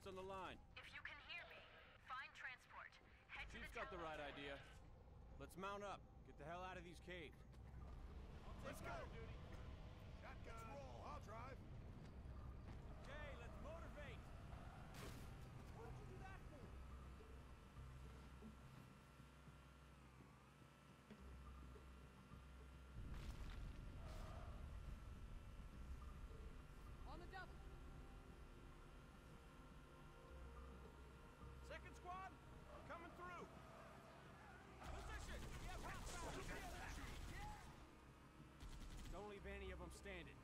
Secrets on the line. If you can hear me, find transport. Head Chief's to the got the right idea. Let's mount up. Get the hell out of these caves. Let's go. Duty. Shotgun. Roll. I'll drive. understand it.